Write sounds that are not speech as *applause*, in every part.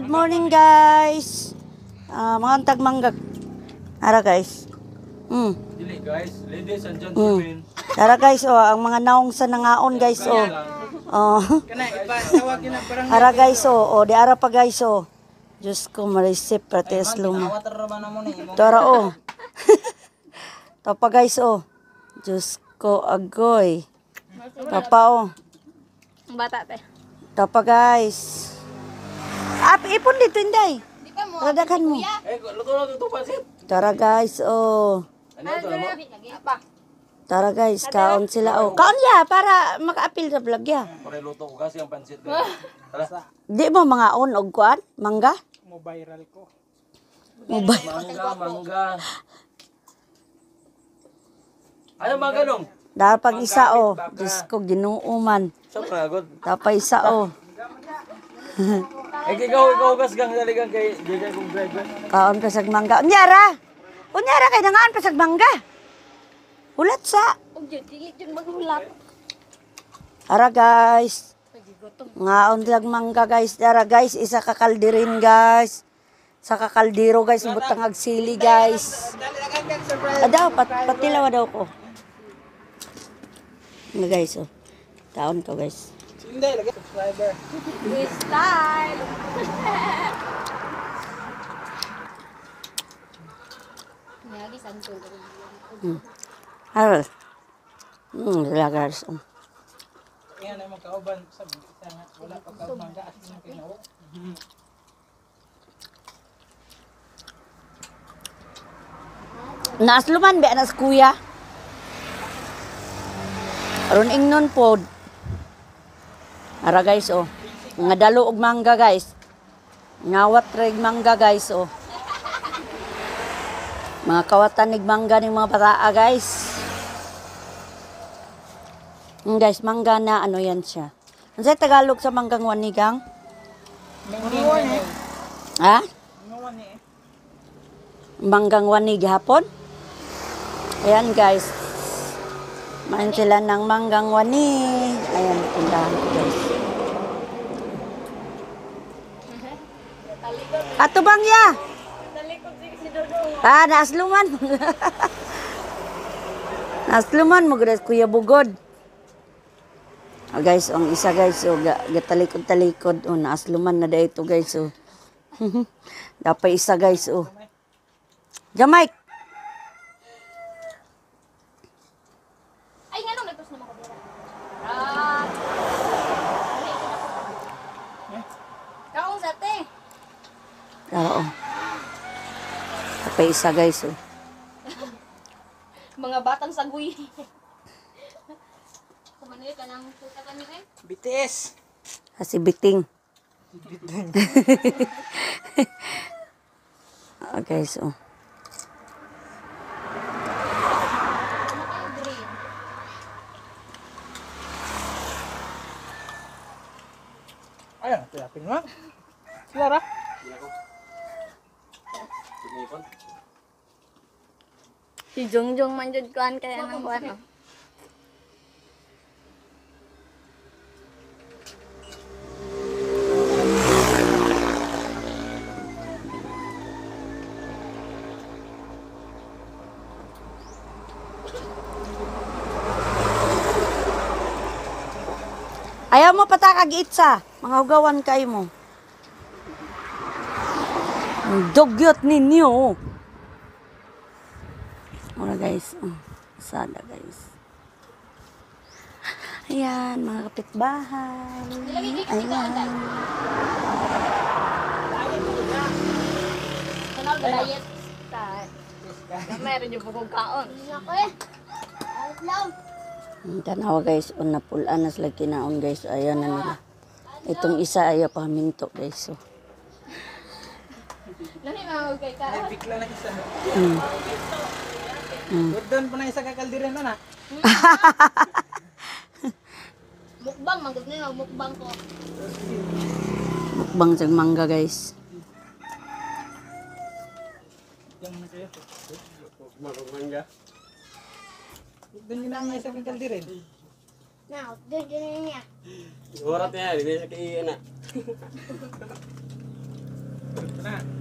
good morning guys. Ah, mga antag manggag. Ara guys. Mm. Dili guys, ladies and Mm. gentlemen. Tara guys, oh, ang mga naong sa nangaon guys, oh. Oh. Kana ipatawagin na parang Ara guys, oh, oh, di ara pa guys, oh. Diyos ko, marisip, prates luma. Tara, oh. *laughs* Tapa guys, oh. Diyos ko, agoy. Tapa, oh. Bata te. Tapa guys. Ap, ipon dito, inday. Di pa mo. Radakan mo. Eh, luto ito pansit. Tara guys, oh. Ano ito mo? Apa? Tara guys, kaon sila, oh. Kaon ya, para maka-appeal sa vlog ya. Pare luto ko kasi ang pansit. guys. Tara. Di mo mga on og kuan? Mangga? Mo viral ko. Mubay. Mangga, mangga. Ano mangga nung? Dahil pag isa, oh. Diyos ko, ginoo man. Saan agad? Tapay isa, oh. *laughs* Eh, ikaw, ikaw gas gang daligan kay Gigan kong driver. Kaon pa sa mangga. Unyara! Unyara kay nangaan pa sa mangga. Ulat sa. Og jud dili jud maghulat. Ara guys. Ngaon lag mangga guys. Ara guys, isa ka kaldirin guys. Sa kakaldiro guys, butang agsili guys. Adaw, pat patilaw daw ko. Nga guys, oh. Taon ko guys. Hindi lagi subscriber. We style. Lagi santo. Hmm, sila guys. oh. Yan ay magkauban sa isa nga wala pa kauban gaas mo kinaw. Naasluman ba anas kuya? Aron ingnon pod. Ara guys oh. Nga dalo og mangga guys. Ngawat reg mangga guys oh. Mga kawatan nig mangga ning mga bataa guys. Mm, guys, mangga na ano yan siya. Ano sa Tagalog sa manggang wanigang? Mangiwan eh. Ha? Manggang wanig hapon? Ayan guys. Main sila ng manggang wani. Ayan, tindahan ko guys. Ato bang ya? Ah, naasluman. naasluman mo guys, Kuya Bugod. Ah, guys, ang isa guys, oh, ga, gatalikod-talikod. Oh, naasluman na dahito guys. Oh. *laughs* Dapat isa guys, oh. Jamaic. Ay ngano nagtos naman ko dira. Ah. Kaon sa te. Oo. Dapat isa guys, oh. *laughs* Mga batang saguy. Kumanili ka ng puta kami eh. BTS. Kasi biting. oh, *laughs* guys, oh. Ano kayo green? Ayun, tiyapin mo. Si Jongjong man jud kuan kaya nang kuan. Ayaw mo patakag itsa. Mga ugawan kayo mo. Ang dugyot ninyo. oh. Wala guys. Oh, sada guys. Ayan, mga kapitbahay. Ayan. Diet? Ta. Meron yung bukog kaon. Ako eh. Tanawa guys, on na pulaan na sila kinaon guys. Ayan na nila. Itong isa ayaw pa minto guys. So. Lani mga kay kaon. Bigla na isa. Mm. Mm. Doon pa na isa kakaldirin na na. Mukbang magud ni mukbang ko. Mukbang sa mangga guys. Na kayo. Doon yun ang isa kakaldirin. Now, doon din niya. Orat niya, hindi sa kay na. *laughs* Na.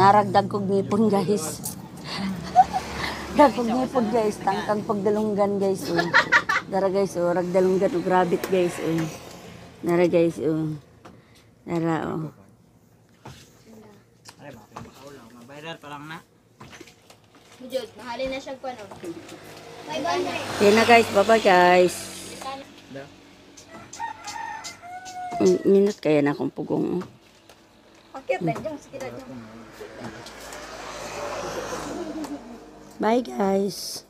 Naragdag kog ngipon guys. Dagkog ngipon guys, tangkang pagdalunggan guys. Oh. Dara guys, oh, ragdalunggan og rabbit guys. Oh. Nara guys, oh. Nara, oh. Mabayrar pa lang na. Jud, mahalin na siya ko ano. Yan na guys, bye-bye guys. Minute kaya na akong pugong. oh. Bye guys.